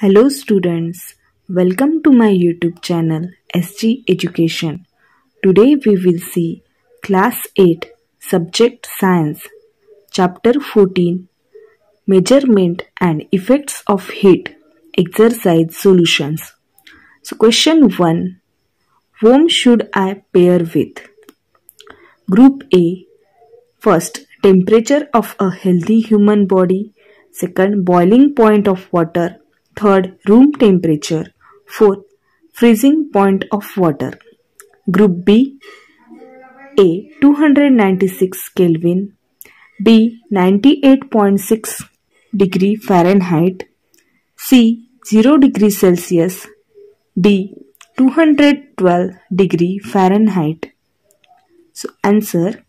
Hello students, welcome to my YouTube channel SG Education. Today we will see Class 8 Subject Science Chapter 14 Measurement and Effects of Heat Exercise Solutions. So question 1 Whom should I pair with? Group A First, temperature of a healthy human body. Second, boiling point of water. Third, room temperature. Fourth, freezing point of water. Group B A 296 Kelvin. B 98.6 degree Fahrenheit. C 0 degree Celsius. D 212 degree Fahrenheit. So answer.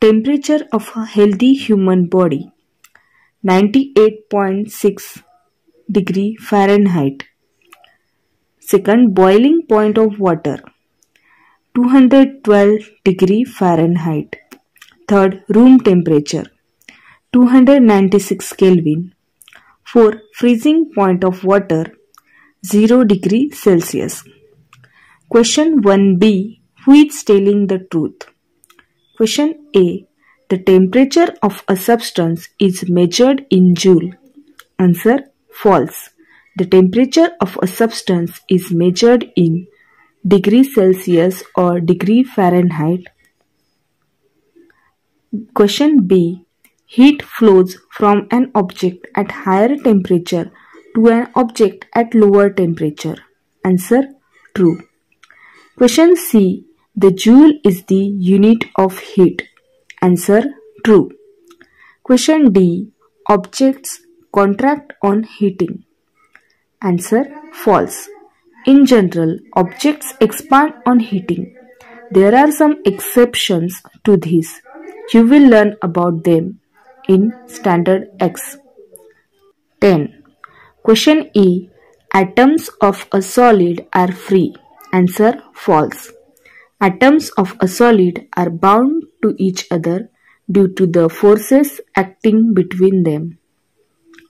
Temperature of a healthy human body 98.6 degree Fahrenheit. Second, boiling point of water 212 degree Fahrenheit. Third, room temperature 296 Kelvin. Four, freezing point of water 0 degree Celsius. Question 1b Who is telling the truth? Question A The temperature of a substance is measured in joule. Answer False. The temperature of a substance is measured in degree Celsius or degree Fahrenheit. Question B. Heat flows from an object at higher temperature to an object at lower temperature. Answer True. Question C. The joule is the unit of heat. Answer True. Question D. Objects contract on heating. Answer False. In general, objects expand on heating. There are some exceptions to this. You will learn about them in Standard X. 10. Question E. Atoms of a solid are free. Answer False. Atoms of a solid are bound to each other due to the forces acting between them.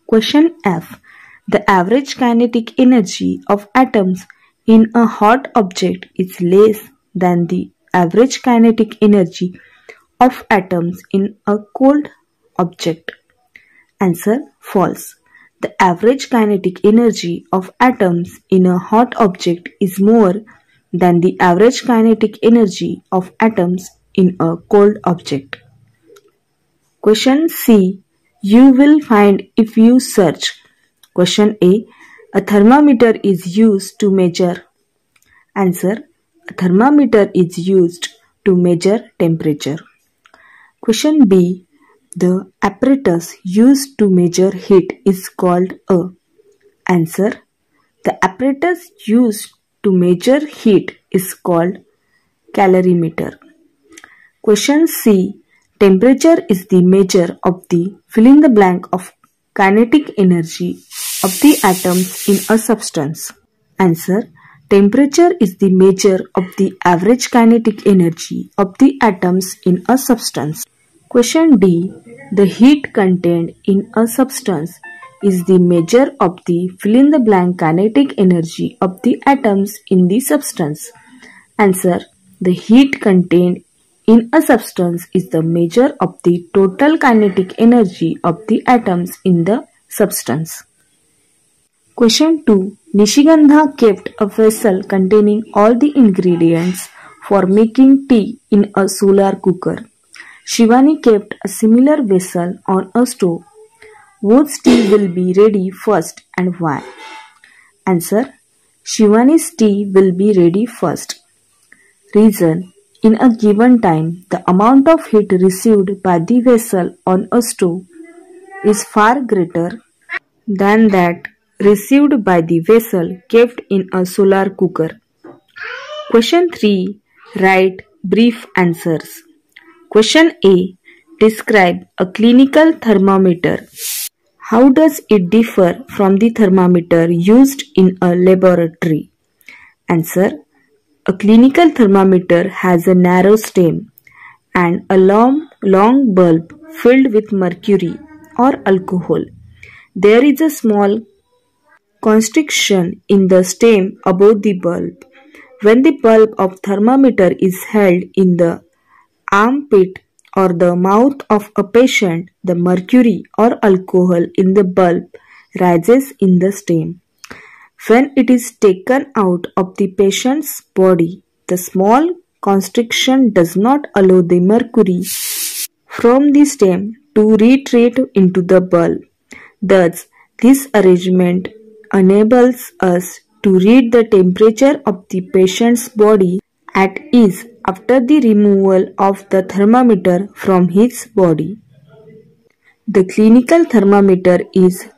Question F. The average kinetic energy of atoms in a hot object is less than the average kinetic energy of atoms in a cold object. Answer False. The average kinetic energy of atoms in a hot object is more than the average kinetic energy of atoms in a cold object. Question C. You will find if you search. Question A. A thermometer is used to measure. Answer. A thermometer is used to measure temperature. Question B. The apparatus used to measure heat is called a. Answer. The apparatus used to measure heat is called calorimeter. Question C. Temperature is the measure of the fill in the blank of kinetic energy of the atoms in a substance. Answer. Temperature is the measure of the average kinetic energy of the atoms in a substance. Question D. The heat contained in a substance is the measure of the fill in the blank kinetic energy of the atoms in the substance. Answer. The heat contained in a substance is the measure of the total kinetic energy of the atoms in the substance. Question 2. Nishigandha kept a vessel containing all the ingredients for making tea in a solar cooker. Shivani kept a similar vessel on a stove. Whose tea will be ready first and why? Answer. Shivani's tea will be ready first. Reason. In a given time, the amount of heat received by the vessel on a stove is far greater than that received by the vessel kept in a solar cooker. Question 3. Write brief answers. Question A. Describe a clinical thermometer. How does it differ from the thermometer used in a laboratory? Answer. A clinical thermometer has a narrow stem and a long, long bulb filled with mercury or alcohol. There is a small constriction in the stem above the bulb. When the bulb of thermometer is held in the armpit or the mouth of a patient, the mercury or alcohol in the bulb rises in the stem. When it is taken out of the patient's body, the small constriction does not allow the mercury from the stem to retreat into the bulb. Thus, this arrangement enables us to read the temperature of the patient's body at ease after the removal of the thermometer from his body. The clinical thermometer is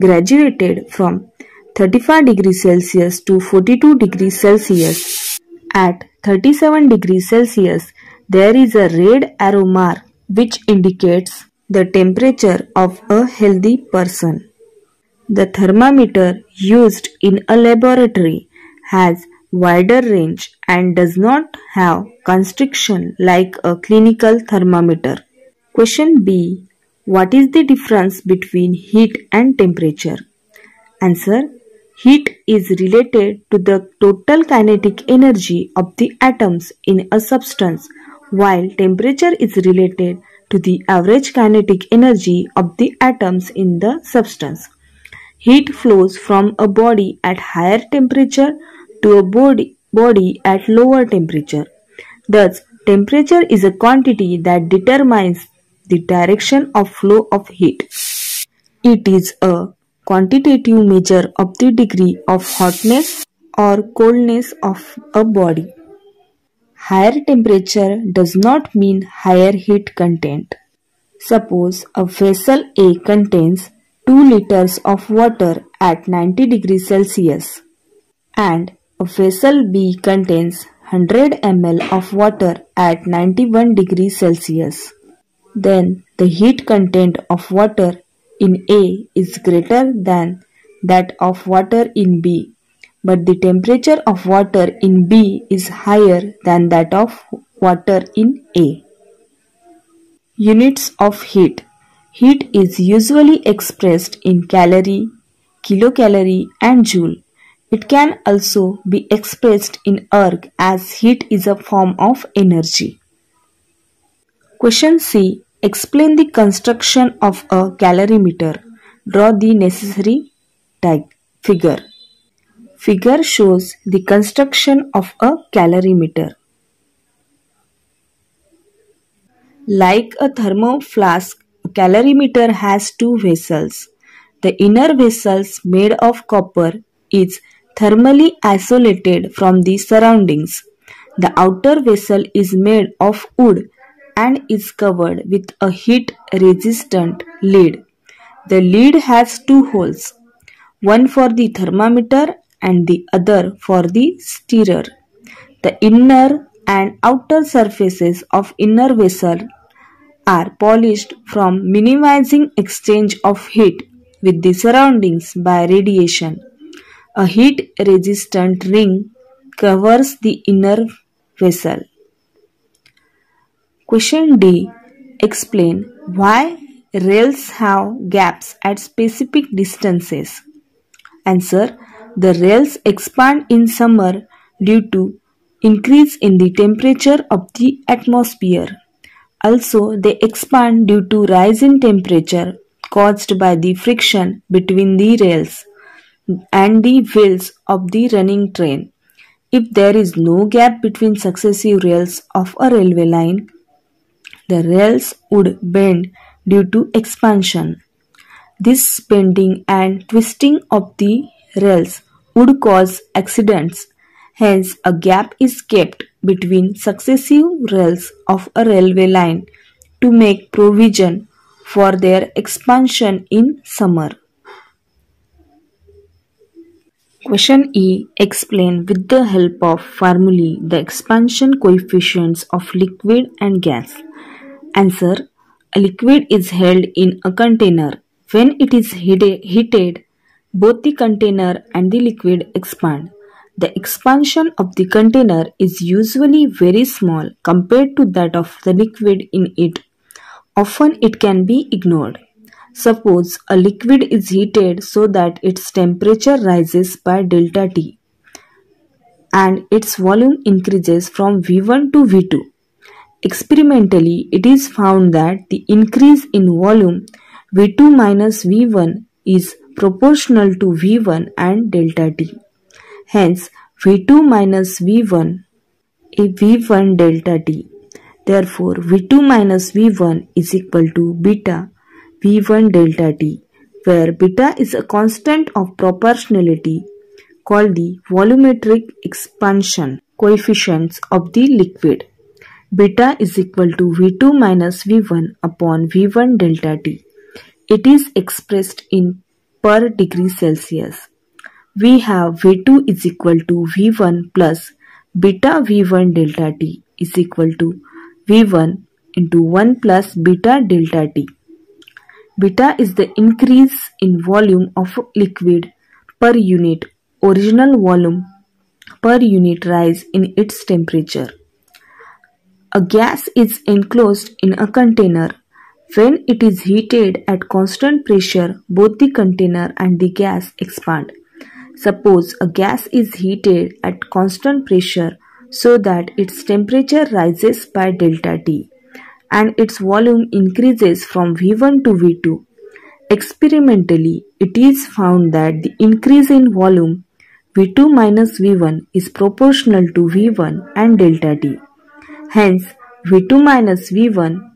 graduated from 35 degrees Celsius to 42 degrees Celsius. At 37 degrees Celsius, there is a red arrow mark which indicates the temperature of a healthy person. The thermometer used in a laboratory has wider range and does not have constriction like a clinical thermometer. Question B. What is the difference between heat and temperature? Answer. Heat is related to the total kinetic energy of the atoms in a substance while temperature is related to the average kinetic energy of the atoms in the substance. Heat flows from a body at higher temperature to a body, body at lower temperature. Thus, temperature is a quantity that determines the direction of flow of heat. It is a quantitative measure of the degree of hotness or coldness of a body. Higher temperature does not mean higher heat content. Suppose a vessel A contains 2 liters of water at 90 degrees Celsius and a vessel B contains 100 ml of water at 91 degrees Celsius. Then the heat content of water in A is greater than that of water in B but the temperature of water in B is higher than that of water in A. Units of heat Heat is usually expressed in calorie, kilocalorie and joule. It can also be expressed in erg as heat is a form of energy. Question C. Explain the construction of a calorimeter. Draw the necessary figure. Figure shows the construction of a calorimeter. Like a thermoflask, a calorimeter has two vessels. The inner vessels made of copper is thermally isolated from the surroundings. The outer vessel is made of wood and is covered with a heat resistant lid. The lid has two holes, one for the thermometer and the other for the stirrer. The inner and outer surfaces of inner vessel are polished from minimizing exchange of heat with the surroundings by radiation. A heat resistant ring covers the inner vessel. Question D. Explain why rails have gaps at specific distances. Answer the rails expand in summer due to increase in the temperature of the atmosphere. Also, they expand due to rise in temperature caused by the friction between the rails and the wheels of the running train. If there is no gap between successive rails of a railway line, the rails would bend due to expansion. This bending and twisting of the rails would cause accidents. Hence, a gap is kept between successive rails of a railway line to make provision for their expansion in summer. Question E. Explain with the help of formulae the expansion coefficients of liquid and gas. Answer. A liquid is held in a container. When it is heated, both the container and the liquid expand. The expansion of the container is usually very small compared to that of the liquid in it. Often it can be ignored. Suppose a liquid is heated so that its temperature rises by delta T and its volume increases from V1 to V2. Experimentally, it is found that the increase in volume V2 minus V1 is proportional to V1 and delta T. Hence, V2 minus V1 is V1 delta T. Therefore, V2 minus V1 is equal to beta V1 delta T, where beta is a constant of proportionality called the volumetric expansion coefficients of the liquid. Beta is equal to V2 minus V1 upon V1 delta T. It is expressed in per degree Celsius. We have V2 is equal to V1 plus beta V1 delta T is equal to V1 into 1 plus beta delta T. Beta is the increase in volume of liquid per unit original volume per unit rise in its temperature. A gas is enclosed in a container. When it is heated at constant pressure, both the container and the gas expand. Suppose a gas is heated at constant pressure so that its temperature rises by delta T and its volume increases from V1 to V2. Experimentally, it is found that the increase in volume V2 minus V1 is proportional to V1 and delta T. Hence, V2 minus V1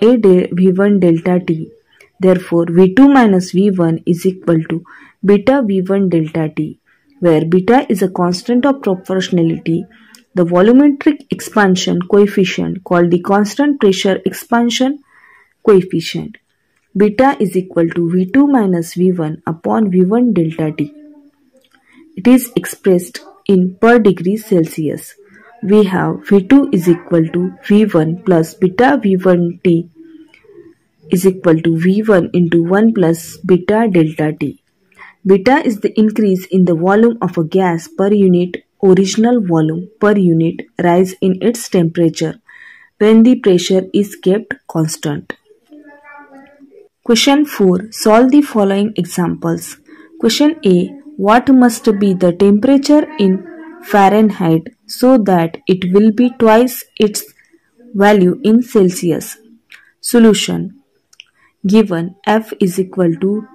a de V1 delta T. Therefore, V2 minus V1 is equal to beta V1 delta T, where beta is a constant of proportionality, the volumetric expansion coefficient called the constant pressure expansion coefficient. Beta is equal to V2 minus V1 upon V1 delta T. It is expressed in per degree Celsius we have V2 is equal to V1 plus beta V1t is equal to V1 into 1 plus beta delta T. Beta is the increase in the volume of a gas per unit original volume per unit rise in its temperature when the pressure is kept constant. Question 4. Solve the following examples. Question A. What must be the temperature in Fahrenheit so that it will be twice its value in Celsius. Solution Given F is equal to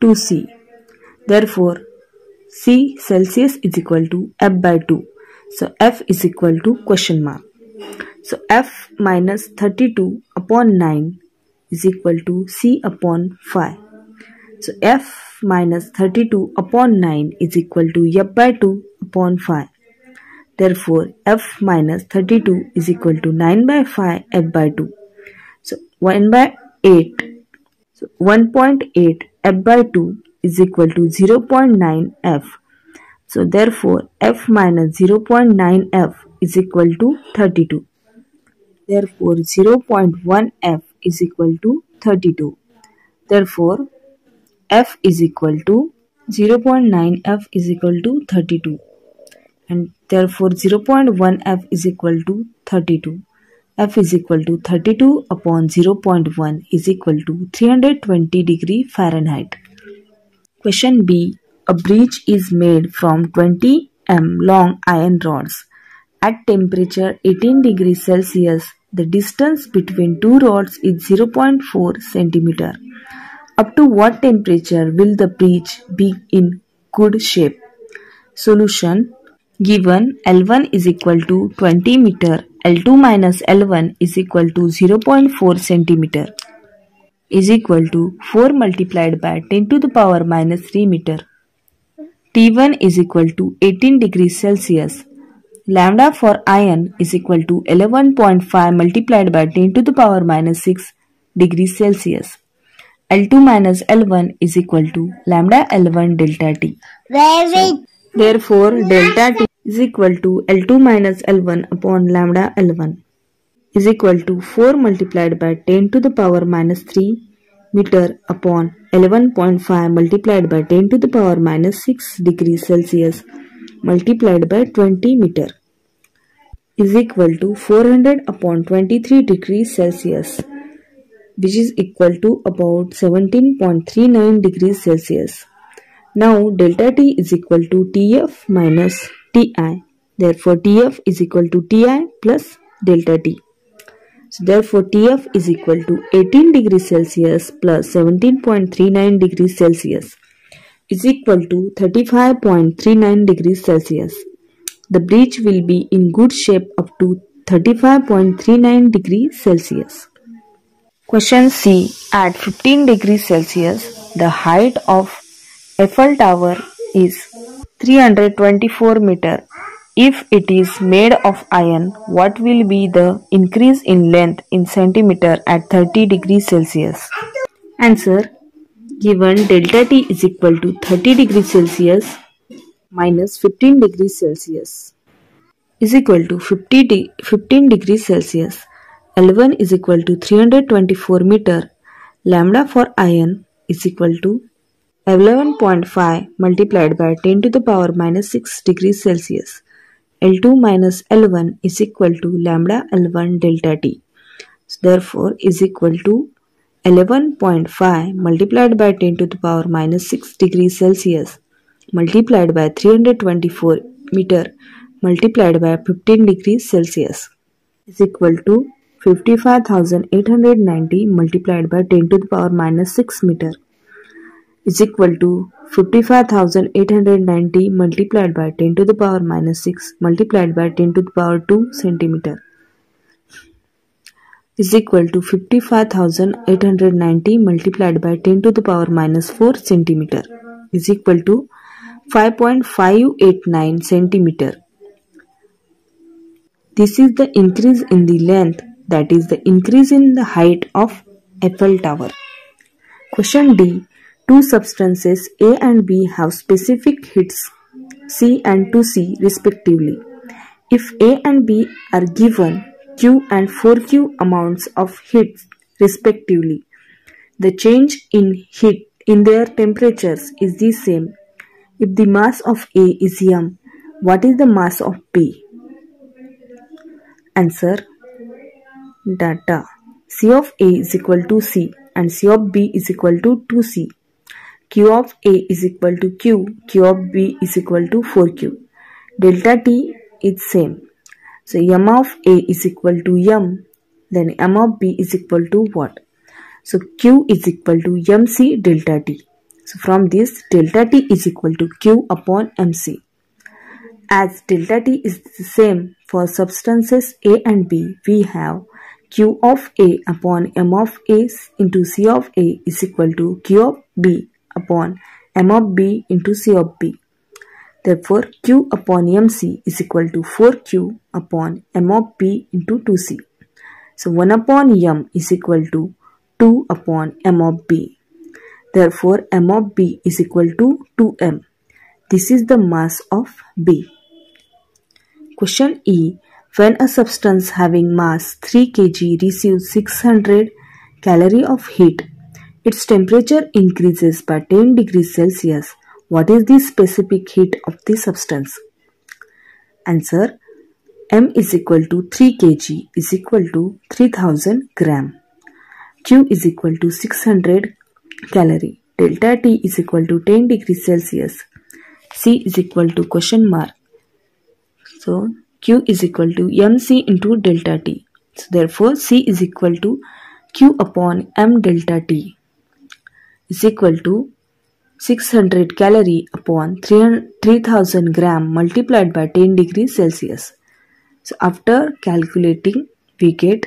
2C. Therefore, C Celsius is equal to F by 2. So F is equal to question mark. So F minus 32 upon 9 is equal to C upon 5. So F minus 32 upon 9 is equal to F by 2 upon 5. Therefore, f minus 32 is equal to 9 by 5 f by 2. So, 1 by 8. So, 1.8 f by 2 is equal to 0.9 f. So, therefore, f minus 0.9 f is equal to 32. Therefore, 0.1 f is equal to 32. Therefore, f is equal to 0.9 f is equal to 32 and therefore 0.1 f is equal to 32 f is equal to 32 upon 0.1 is equal to 320 degree Fahrenheit. Question B. A bridge is made from 20 m long iron rods. At temperature 18 degrees Celsius, the distance between two rods is 0.4 centimeter. Up to what temperature will the bridge be in good shape? Solution Given L1 is equal to 20 meter, L2 minus L1 is equal to 0.4 centimeter is equal to 4 multiplied by 10 to the power minus 3 meter. T1 is equal to 18 degrees Celsius. Lambda for iron is equal to 11.5 multiplied by 10 to the power minus 6 degrees Celsius. L2 minus L1 is equal to lambda L1 delta T. So, therefore, delta T is equal to L2 minus L1 upon lambda L1 is equal to 4 multiplied by 10 to the power minus 3 meter upon 11.5 multiplied by 10 to the power minus 6 degrees Celsius multiplied by 20 meter is equal to 400 upon 23 degrees Celsius. Which is equal to about 17.39 degrees Celsius. Now delta T is equal to TF minus TI. Therefore TF is equal to TI plus delta T. So therefore TF is equal to 18 degrees Celsius plus 17.39 degrees Celsius is equal to 35.39 degrees Celsius. The breech will be in good shape up to 35.39 degrees Celsius. Question C. At 15 degrees Celsius, the height of Eiffel Tower is 324 meter. If it is made of iron, what will be the increase in length in centimeter at 30 degrees Celsius? Answer. Given delta T is equal to 30 degrees Celsius minus 15 degrees Celsius is equal to 50 de 15 degrees Celsius. L1 is equal to 324 meter. Lambda for iron is equal to 11.5 multiplied by 10 to the power minus 6 degrees Celsius. L2 minus L1 is equal to lambda L1 delta T. So therefore is equal to 11.5 multiplied by 10 to the power minus 6 degrees Celsius multiplied by 324 meter multiplied by 15 degrees Celsius is equal to 55,890 multiplied by 10 to the power minus 6 meter is equal to 55,890 multiplied by 10 to the power minus 6 multiplied by 10 to the power 2 centimeter is equal to 55,890 multiplied by 10 to the power minus 4 centimeter is equal to 5.589 centimeter. This is the increase in the length that is the increase in the height of Eiffel Tower. Question D. Two substances A and B have specific heats C and 2C respectively. If A and B are given Q and 4Q amounts of heat respectively, the change in heat in their temperatures is the same if the mass of A is m, what is the mass of B? Answer Data C of A is equal to C and C of B is equal to 2C. Q of A is equal to Q, Q of B is equal to 4Q. Delta T is same. So M of A is equal to M, then M of B is equal to what? So Q is equal to MC delta T. So from this delta T is equal to Q upon MC. As delta T is the same for substances A and B, we have Q of A upon M of A into C of A is equal to Q of B upon M of B into C of B. Therefore, Q upon MC is equal to 4Q upon M of B into 2C. So 1 upon M is equal to 2 upon M of B. Therefore, m of B is equal to 2m. This is the mass of B. Question E. When a substance having mass 3 kg receives 600 calorie of heat, its temperature increases by 10 degrees Celsius. What is the specific heat of the substance? Answer. M is equal to 3 kg is equal to 3000 gram. Q is equal to 600 calorie. Delta T is equal to 10 degrees Celsius. C is equal to question mark. So Q is equal to MC into delta T. So therefore C is equal to Q upon M delta T is equal to 600 calorie upon 3000 gram multiplied by 10 degrees Celsius. So after calculating we get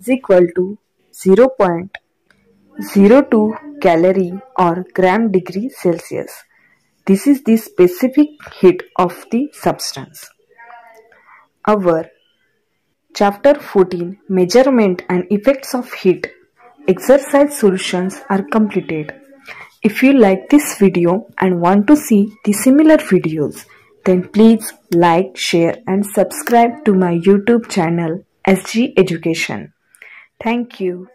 is equal to 0. 02 calorie or gram degree Celsius. This is the specific heat of the substance. Our chapter 14 measurement and effects of heat exercise solutions are completed. If you like this video and want to see the similar videos, then please like, share and subscribe to my YouTube channel SG Education. Thank you.